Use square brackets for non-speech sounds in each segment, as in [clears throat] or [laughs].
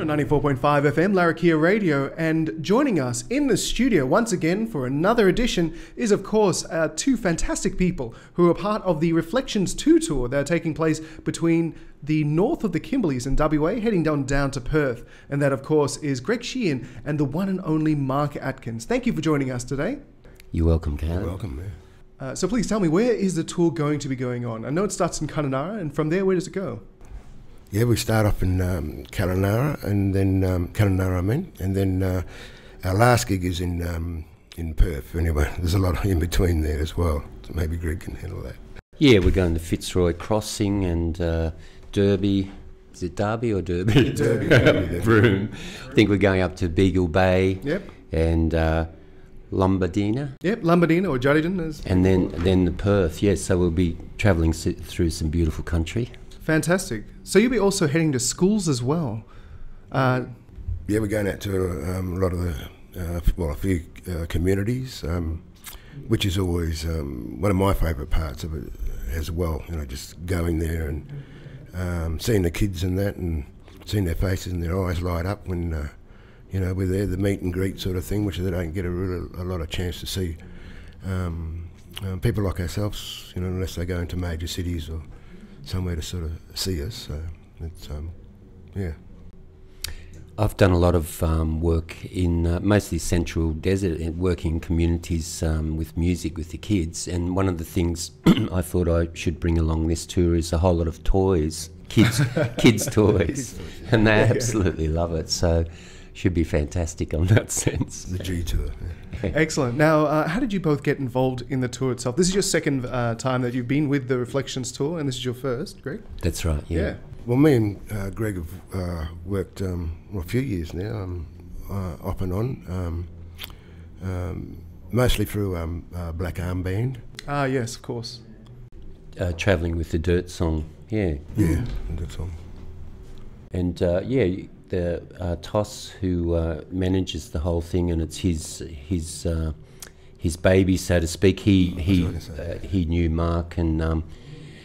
You're on 94.5 FM, Larrakia Radio, and joining us in the studio once again for another edition is, of course, uh, two fantastic people who are part of the Reflections 2 tour that are taking place between the north of the Kimberleys and WA, heading down, down to Perth. And that, of course, is Greg Sheehan and the one and only Mark Atkins. Thank you for joining us today. You're welcome, Cal. Welcome, man. Uh, so please tell me, where is the tour going to be going on? I know it starts in Kununurra, and from there, where does it go? Yeah, we start off in um, Kununurra, and then um, Kununurra, I mean, and then uh, our last gig is in um, in Perth. Anyway, [laughs] there's a lot in between there as well. So maybe Greg can handle that. Yeah, we're going to Fitzroy Crossing and uh, Derby. Is it Derby or Derby? [laughs] Derby. [laughs] Broome. I think we're going up to Beagle Bay Yep. and uh, Lombadina, Yep, Lombadina or Judditon and then then the Perth. Yes, so we'll be travelling through some beautiful country. Fantastic. So you'll be also heading to schools as well. Uh, Yeah, we're going out to um, a lot of the uh, well, a few uh, communities, um, which is always um, one of my favourite parts of it as well. You know, just going there and um, seeing the kids and that, and seeing their faces and their eyes light up when uh, you know we're there, the meet and greet sort of thing, which they don't get a, real, a lot of chance to see. Um, um, people like ourselves, you know, unless they go into major cities or somewhere to sort of see us. So it's um, yeah. I've done a lot of um, work in uh, mostly central desert, and working in communities um, with music with the kids. And one of the things [clears throat] I thought I should bring along this tour is a whole lot of toys, kids, kids [laughs] toys, and they absolutely love it. So should be fantastic on that sense. The G tour. Yeah. excellent. Now, uh, how did you both get involved in the tour itself? This is your second uh, time that you've been with the Reflections tour, and this is your first, Greg. That's right. Yeah. Well, me and uh, Greg have uh, worked um, well, a few years now, um, uh, off and on, um, um, mostly through um, uh, Black Arm Band. Ah, yes, of course. Uh, traveling with the Dirtsong. Yeah. Yeah, and that's all. And uh, yeah, the uh, Tos who uh, manages the whole thing, and it's his his uh, his baby, so to speak. He he was I gonna uh, he knew Mark and um,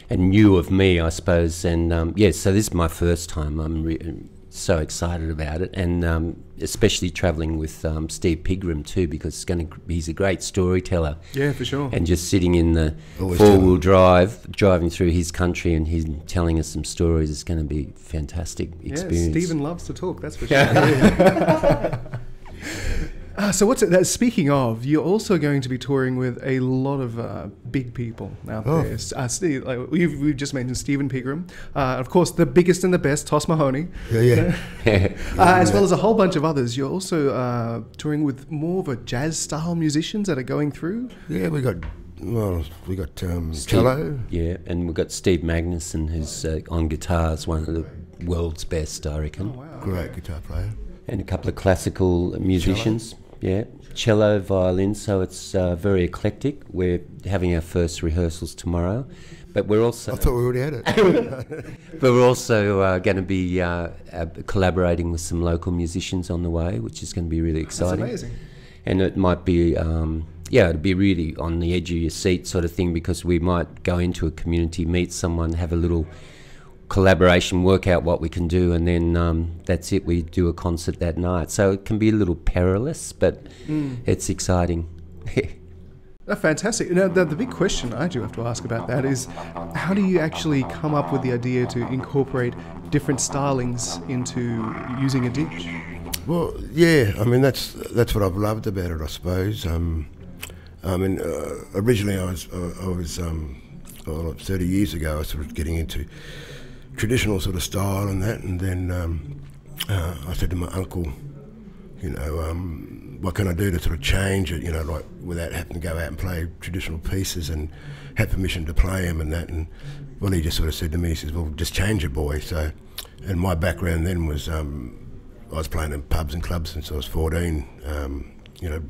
and knew of me, I suppose. And um, yeah, so this is my first time. I'm re- so excited about it, and um, especially travelling with um, Steve Pigram too, because it's going to he's a great storyteller Yeah, for sure. and just sitting in the Always four wheel drive, driving through his country, and he's telling us some stories. It's going to be a fantastic yeah, experience. Stephen loves to talk, that's for [laughs] sure. [laughs] Ah, so what's it? That, speaking of, you're also going to be touring with a lot of uh, big people out Oh. there. Uh, Steve, like, we've, we've just mentioned Stephen Pigram, uh, of course, the biggest and the best, Tos Mahoney, Yeah, yeah. [laughs] uh, as well as a whole bunch of others. You're also uh, touring with more of a jazz style musicians that are going through. yeah, we got, well, we got um, Steve- cello. Yeah, and we've got Steve Magnusson, who's uh, on guitars, one of the world's best, I reckon. Wow, Great guitar player. And a couple of classical musicians. Yeah, cello, violin. So it's uh, very eclectic. We're having our first rehearsals tomorrow, but we're also I thought we already had it. [laughs] But we're also uh, going to be uh, uh, collaborating with some local musicians on the way, which is going to be really exciting. That's amazing. And it might be, um, yeah, it'd be really on the edge of your seat sort of thing because we might go into a community, meet someone, have a little collaboration, work out what we can do, and then um, that's it. We do a concert that night. So it can be a little perilous, but it's exciting. [laughs] Oh, fantastic. Now, the, the big question I do have to ask about that is how do you actually come up with the idea to incorporate different stylings into using a didge? Well, yeah, I mean that's that's what I've loved about it, I suppose. Um, I mean, uh, originally I was uh, I was um, well, 30 years ago I was sort of getting into traditional sort of style and that, and then um, uh, I said to my uncle, you know, um, what can I do to sort of change it, you know, like without having to go out and play traditional pieces and have permission to play them and that. And well, he just sort of said to me, he says, well, just change it, boy. So, and my background then was um, I was playing in pubs and clubs since I was 14. Um, you know,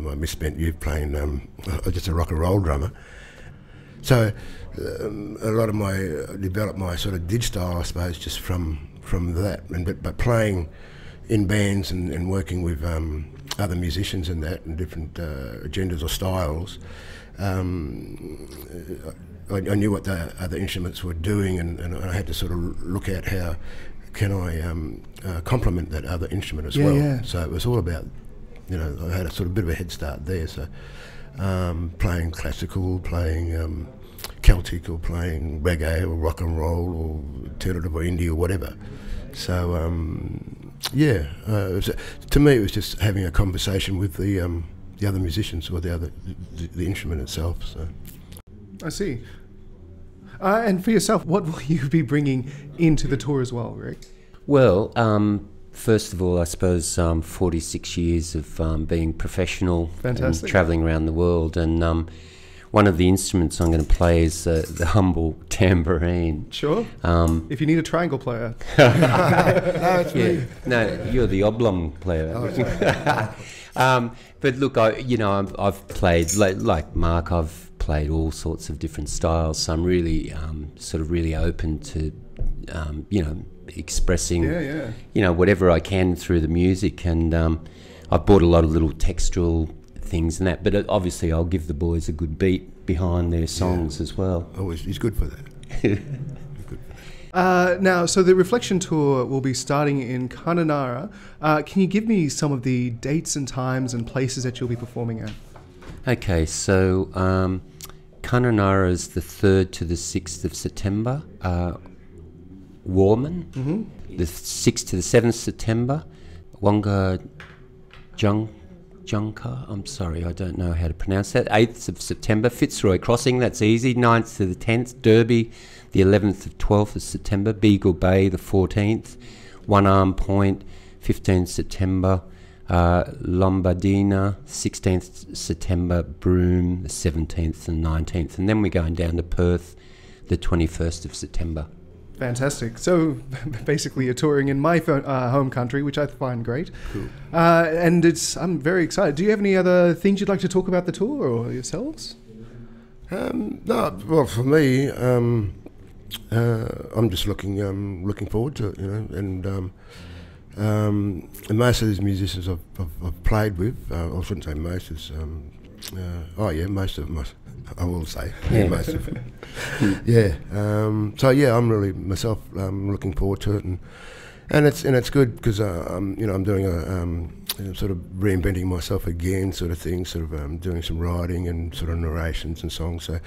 my misspent youth playing, um, I was [laughs] just a rock and roll drummer. So um, a lot of my uh, developed my sort of didge style, I suppose, just from from that. And but, but playing in bands and, and working with um, other musicians and that and different uh, genders or styles. Um, I, I knew what the other instruments were doing, and, and I had to sort of look at how can I um, uh, complement that other instrument as Yeah, well? yeah. So it was all about, you know, I had a sort of bit of a head start there. So um, playing classical, playing um, Celtic, or playing reggae, or rock and roll, or alternative, or indie, or whatever. So um, yeah, uh, it was, to me, it was just having a conversation with the um, the other musicians or the other the, the instrument itself. So. I see. Uh, and for yourself, what will [laughs] you be bringing into the tour as well, Rick? Well, um, first of all, I suppose um, 46 years of um, being professional Fantastic. and travelling around the world. And um, one of the instruments I'm going to play is uh, the humble tambourine. Sure. Um, If you need a triangle player. [laughs] no, it's yeah, no, you're the oblong player. [laughs] um, but look, I, you know, I've, I've played like, like Mark. I've played all sorts of different styles, so I'm really um, sort of really open to, um, you know, expressing, Yeah, yeah. you know, whatever I can through the music. And um, I've bought a lot of little textual things and that. But uh, obviously, I'll give the boys a good beat behind their songs as well. Oh, he's good for that. [laughs] Uh, now, so the Reflection Tour will be starting in Kununurra. Uh, can you give me some of the dates and times and places that you'll be performing at? Okay, so um, Kununurra is the 3rd to the 6th of September. Uh, Warmun, the 6th to the 7th September. Wonga Jung, Junka, I'm sorry, I don't know how to pronounce that. 8th of September. Fitzroy Crossing, that's easy. 9th to the 10th. Derby, the 11th of 12th of September. Beagle Bay, the 14th. One Arm Point, 15th September. Uh, Lombadina, 16th September, Broome, the 17th and 19th, and then we're going down to Perth, the 21st of September. Fantastic. So [laughs] basically, you're touring in my pho- uh, home country, which I find great. Uh, and it's I'm very excited. Do you have any other things you'd like to talk about the tour or yourselves? Um, no, well, for me, um, uh, I'm just looking um, looking forward to it, you know, and um, um, and most of these musicians I've, I've, I've played with, uh, I shouldn't say most, is, um, uh, oh yeah, most of them, I, will say, [laughs] yeah. Most of them, [laughs] yeah. Um, so yeah, I'm really myself um, looking forward to it, and and it's and it's good because uh, I'm you know I'm doing a um, you know, sort of reinventing myself again, sort of thing, sort of um, doing some writing and sort of narrations and songs. So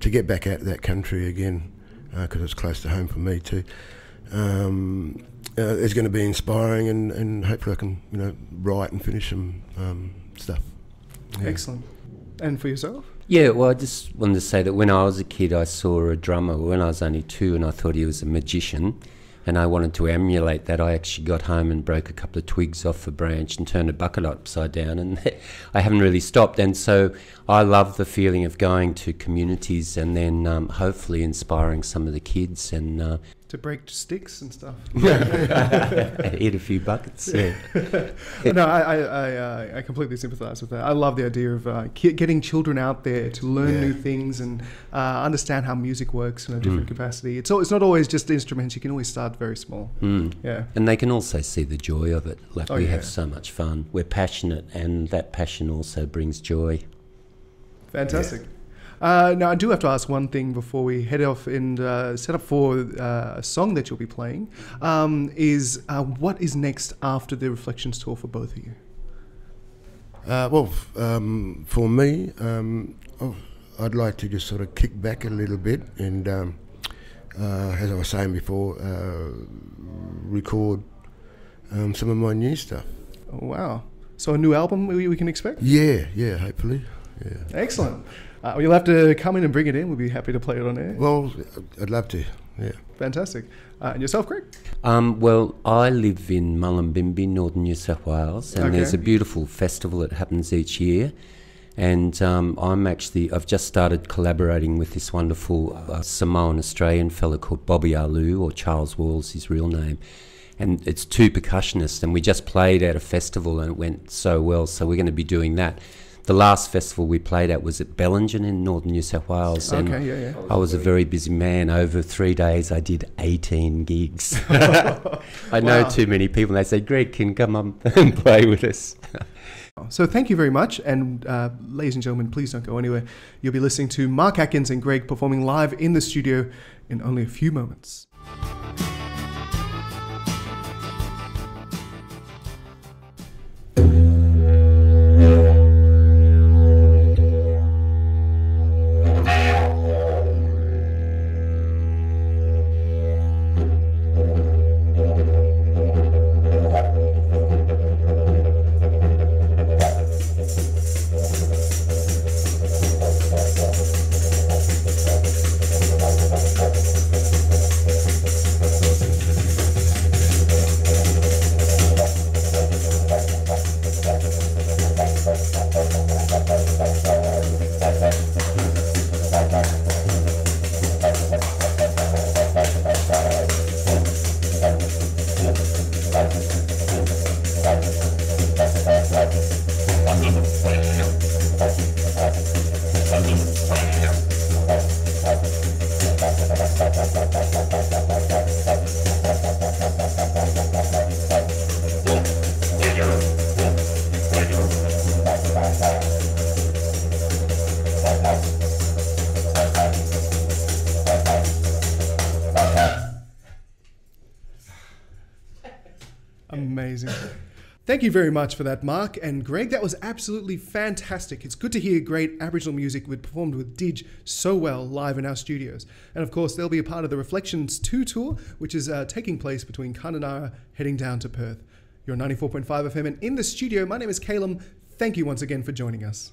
to get back out that country again, because it's close to home for me too, um, uh, is going to be inspiring, and, and hopefully I can you know write and finish some um, stuff. Yeah. Excellent. And for yourself? Yeah, well, I just wanted to say that when I was a kid, I saw a drummer when I was only two, and I thought he was a magician. And I wanted to emulate that. I actually got home and broke a couple of twigs off a branch and turned a bucket upside down, and [laughs] I haven't really stopped. And so I love the feeling of going to communities and then um, hopefully inspiring some of the kids and uh, To break sticks and stuff. [laughs] eat a few buckets. Yeah. [laughs] no, I, I, I, uh, I completely sympathise with that. I love the idea of uh, getting children out there to learn Yeah. new things and uh, understand how music works in a different capacity. It's, al- it's not always just instruments. You can always start very small. Mm. Yeah. And they can also see the joy of it. Like Oh, we yeah. have so much fun. We're passionate, and that passion also brings joy. Fantastic. Uh, now, I do have to ask one thing before we head off and uh, set up for uh, a song that you'll be playing. Um, is uh, what is next after the Reflections tour for both of you? Uh, well, um, for me, um, oh, I'd like to just sort of kick back a little bit and, um, uh, as I was saying before, uh, record um, some of my new stuff. Oh, wow. So a new album we, we can expect? Yeah, yeah, hopefully. Yeah. Excellent. Uh, you'll have to come in and bring it in. We'll be happy to play it on air. Well, I'd love to. Yeah. Fantastic. Uh, and yourself, Craig? Um, well, I live in Mullumbimby, northern New South Wales, and there's a beautiful festival that happens each year. And um, I'm actually, I've just started collaborating with this wonderful uh, Samoan Australian fellow called Bobby Alu, or Charles Wall's his real name. And it's two percussionists, and we just played at a festival and it went so well. So we're going to be doing that. The last festival we played at was at Bellingen in northern New South Wales. And Okay, yeah, yeah. I was a very busy man. Over three days, I did 18 gigs. [laughs] I know too many people. They say, Greg can come up and [laughs] play with us. So thank you very much. And uh, ladies and gentlemen, please don't go anywhere. You'll be listening to Mark Atkins and Greg performing live in the studio in only a few moments. Amazing. Thank you very much for that, Mark and Greg. That was absolutely fantastic. It's good to hear great Aboriginal music performed with Didge so well live in our studios. And of course, they'll be a part of the Reflections 2 tour, which is uh, taking place between Kununurra heading down to Perth. You're 94.5 FM, and in the studio, my name is Kalem. Thank you once again for joining us.